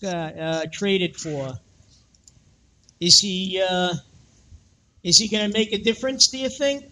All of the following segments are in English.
just uh, traded for. Is he uh, is he going to make a difference? Do you think?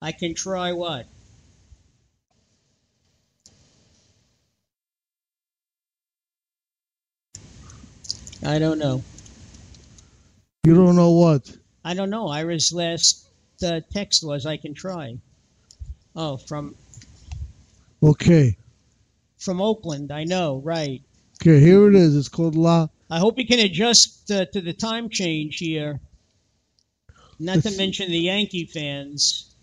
I can try what? I don't know. You don't know what? I don't know. Ira's last uh, text was, "I can try." Oh, from Okay. from Oakland. I know, right? Okay, here it is. It's called La. I hope you can adjust uh, to the time change here. Not to mention the Yankee fans.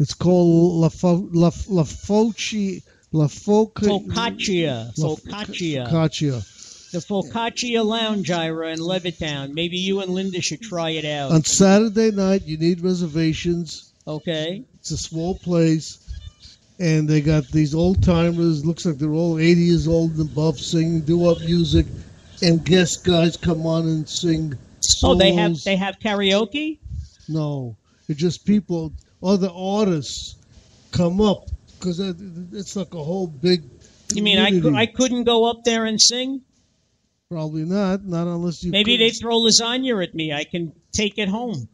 It's called La Fo, La La Foci La Foca Focaccia. Focaccia. Focaccia. The Focaccia Lounge, Ira, in Levittown. Maybe you and Linda should try it out. On Saturday night, you need reservations. Okay. It's a small place, and they got these old timers. Looks like they're all 80 years old and above, sing, do up music, and guest guys come on and sing. Oh, they have they have karaoke. No, it's just people, other artists come up because it's like a whole big. You mean I, cou- community. I couldn't go up there and sing? Probably not. Not unless you. Maybe could- they throw lasagna at me. I can take it home.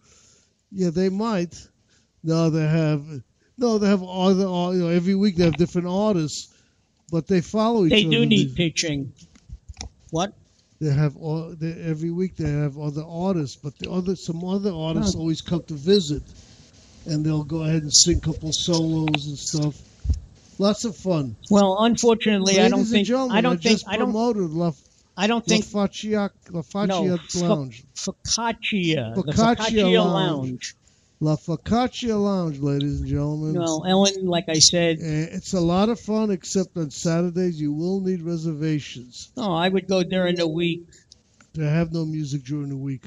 Yeah, they might. No, they have. No, they have other. You know, every week they have different artists, but they follow each They other. They do need pitching. What? They have all. They, every week they have other artists, but the other some other artists Oh. always come to visit, and they'll go ahead and sing a couple solos and stuff. Lots of fun. Well, unfortunately, I don't think I don't think just I don't promoted La, I don't La think Faccia, La Faccia no Lounge. Focaccia, the Focaccia Focaccia Lounge. Lounge. La Focaccia Lounge, ladies and gentlemen. Well, Ellen, like I said, Eh, It's a lot of fun, except on Saturdays you will need reservations. oh, I would go during the week. They have no music during the week.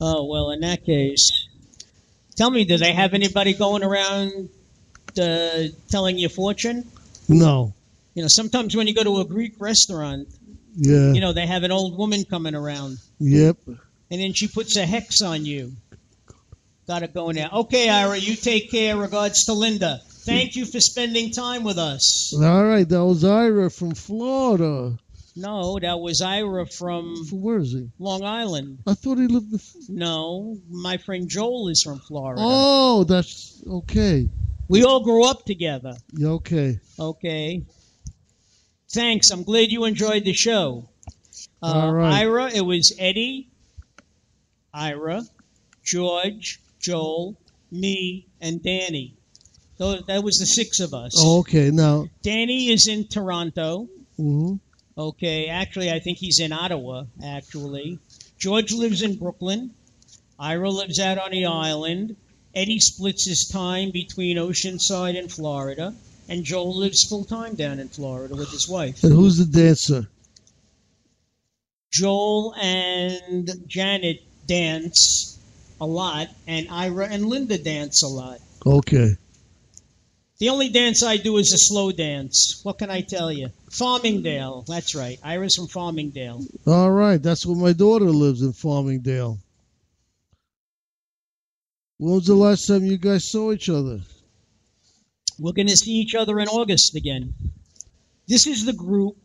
Oh well, in that case, tell me, do they have anybody going around uh, telling your fortune? No. You know, sometimes when you go to a Greek restaurant, Yeah. you know they have an old woman coming around, Yep. and then she puts a hex on you. Got it going now. Okay, Ira, you take care. Regards to Linda. Thank you for spending time with us. All right, that was Ira from Florida. No, that was Ira from From Where is he? Long Island. I thought he lived in. No, my friend Joel is from Florida. Oh, that's okay. We all grew up together. Yeah, okay. Okay. Thanks. I'm glad you enjoyed the show. Uh, All right. Ira, it was Eddie, Ira, George, Joel, me, and Danny. So that was the six of us. Oh, okay. Now, Danny is in Toronto. mhm. Okay, actually, I think he's in Ottawa, actually. George lives in Brooklyn. Ira lives out on the island. Eddie splits his time between Oceanside and Florida. And Joel lives full time down in Florida with his wife. and who's the dancer? Joel and Janet dance a lot, and Ira and Linda dance a lot. Okay. The only dance I do is a slow dance. What can I tell you? Farmingdale. That's right. Ira's from Farmingdale. All right. That's where my daughter lives in Farmingdale. When was the last time you guys saw each other? We're going to see each other in August again. This is the group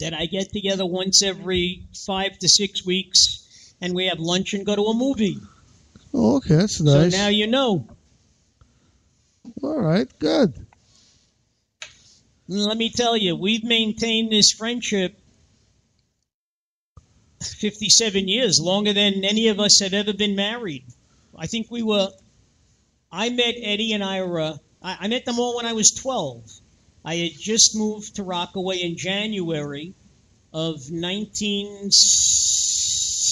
that I get together once every five to six weeks, and we have lunch and go to a movie. Oh, okay. That's nice. So now you know. All right. Good. Let me tell you, we've maintained this friendship 57 years, longer than any of us had ever been married. I think we were. I met Eddie and Ira. I, I met them all when I was 12. I had just moved to Rockaway in January of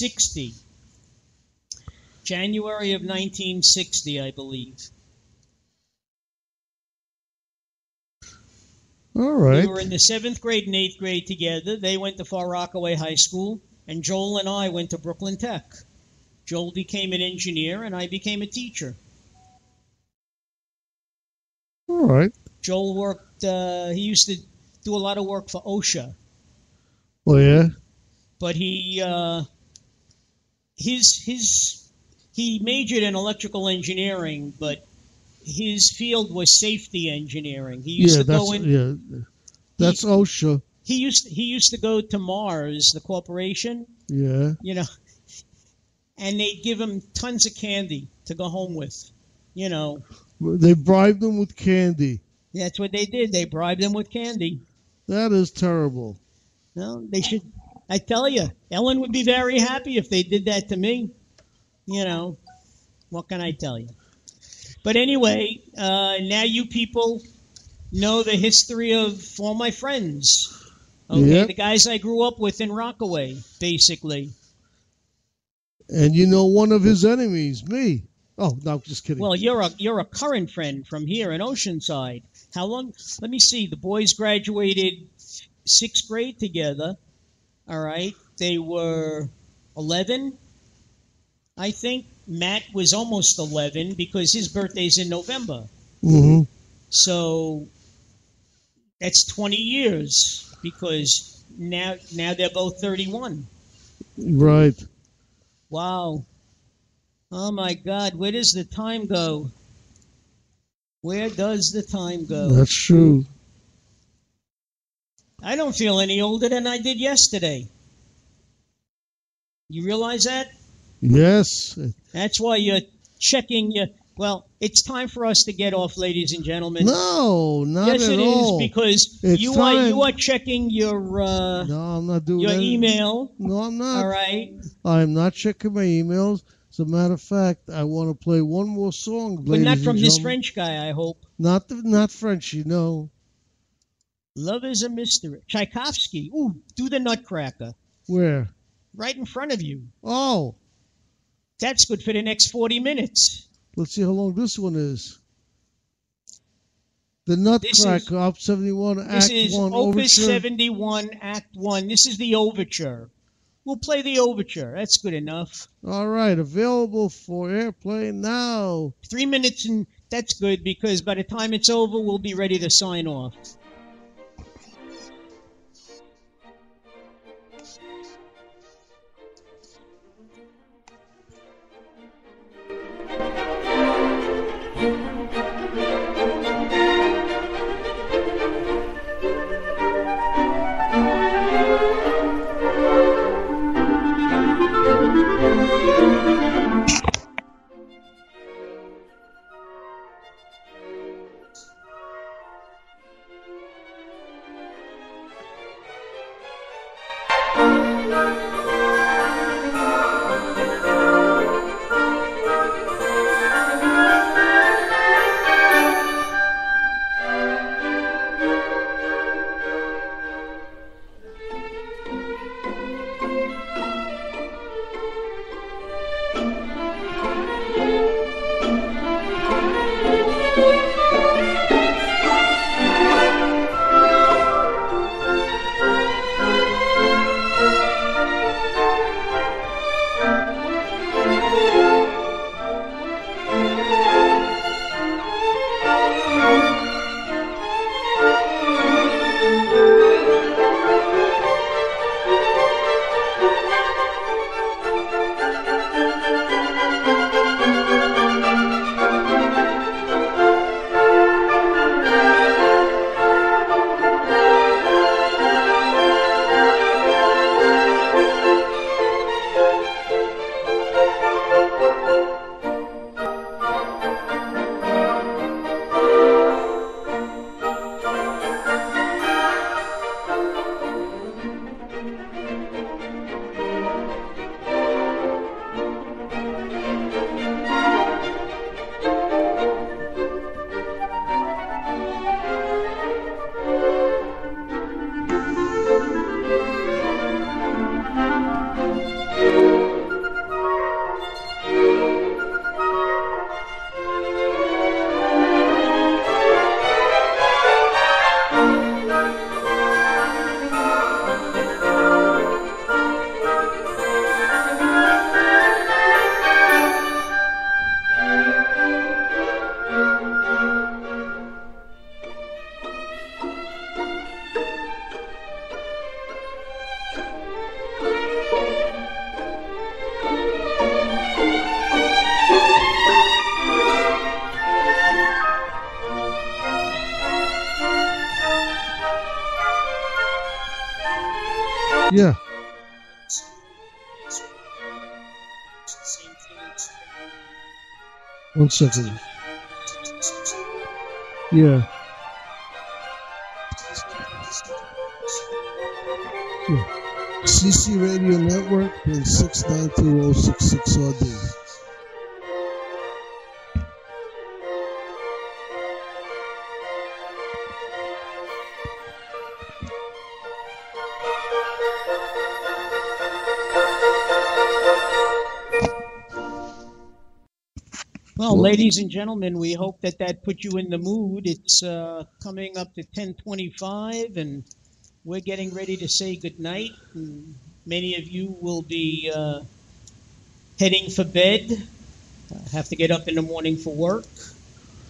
1960. January of 1960, I believe. All right. We were in the seventh grade and eighth grade together. They went to Far Rockaway High School, and Joel and I went to Brooklyn Tech. Joel became an engineer, and I became a teacher. All right. Joel worked, uh, he used to do a lot of work for OSHA, Oh yeah. but he, uh, his, his, he majored in electrical engineering, but his field was safety engineering. He used Yeah, to go in. yeah. That's OSHA. He used he used to go to Mars, the corporation, Yeah. you know, and they'd give him tons of candy to go home with. You know, They bribed them with candy. that's what they did. They bribed him with candy. That is terrible. No, they should. I tell you, Ellen would be very happy if they did that to me. You know, what can I tell you? But anyway, uh, now you people know the history of all my friends. Okay, Yep. the guys I grew up with in Rockaway, basically. And you know one of his enemies, me. Oh no, just kidding. Well, you're a you're a current friend from here in Oceanside. How long? Let me see. The boys graduated sixth grade together. All right, they were eleven, I think. Matt was almost eleven because his birthday's in November. hmm So that's twenty years because now now they're both thirty-one. Right. Wow. Oh my God, where does the time go? Where does the time go? That's true. I don't feel any older than I did yesterday. You realize that? Yes. That's why you're checking your. Well, it's time for us to get off, ladies and gentlemen. No, not yes, at it is all. because It's you are you are checking your uh, no, I'm not doing your that. email. No, I'm not. All right, I'm not checking my emails. As a matter of fact, I want to play one more song, but not from this. French guy. I hope. Not the, not French, you know. Love is a mystery. Tchaikovsky. Ooh, do the Nutcracker Where? right in front of you. Oh, That's good for the next forty minutes. let's see how long this one is. The Nutcracker, Op 71, Act 1. This is 1, Opus Overture. 71, Act 1. This is the overture. We'll play the overture. That's good enough. All right, available for airplay now. Three minutes, and that's good because by the time it's over, we'll be ready to sign off. Música Yeah. One second. Yeah. yeah. CC Radio Network zero oh six six RD. Well, ladies and gentlemen, we hope that that put you in the mood. It's uh, coming up to 10:25, and we're getting ready to say goodnight. And many of you will be uh, heading for bed. Uh, have to get up in the morning for work.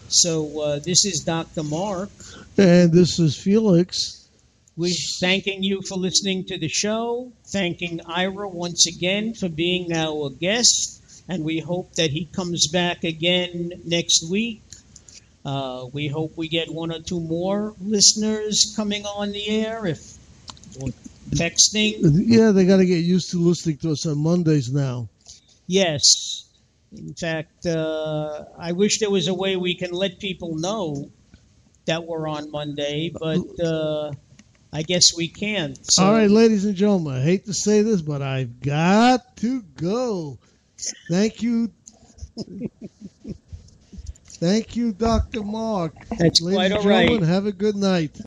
So uh, this is Dr. Mark. And this is Felix. We're thanking you for listening to the show. Thanking Ira once again for being our guest and we hope that he comes back again next week. Uh, we hope we get one or two more listeners coming on the air if texting. Yeah, they got to get used to listening to us on Mondays now. Yes. In fact, uh, I wish there was a way we can let people know that we're on Monday, but uh, I guess we can't. So. All right, ladies and gentlemen, I hate to say this, but I've got to go. Thank you. Thank you, Dr. Mark. That's Ladies quite and all right. gentlemen, have a good night.